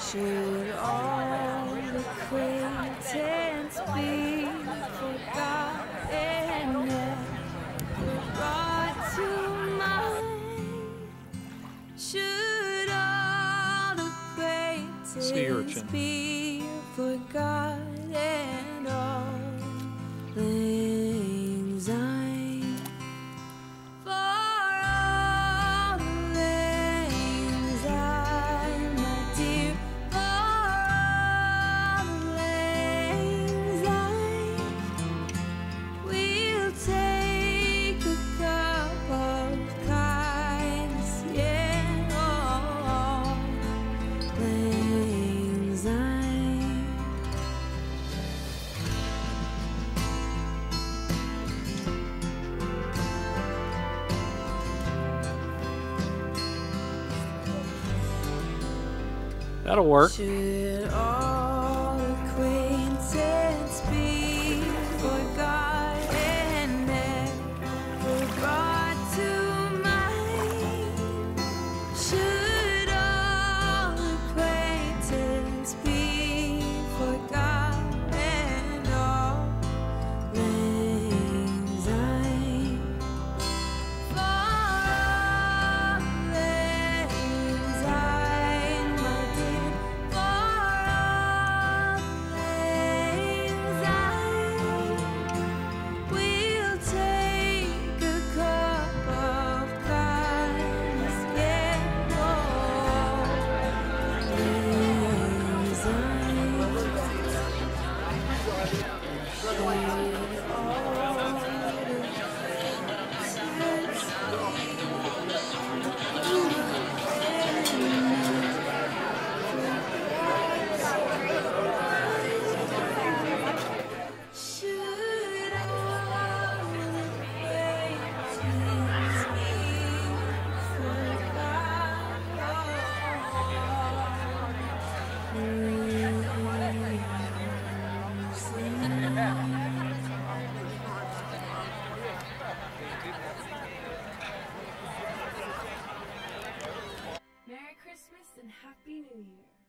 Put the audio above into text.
Should all the acquaintance be forgotten and brought to mind? Should all the acquaintance be forgotten? That'll work. and Happy New Year!